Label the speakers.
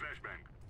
Speaker 1: Flashbang.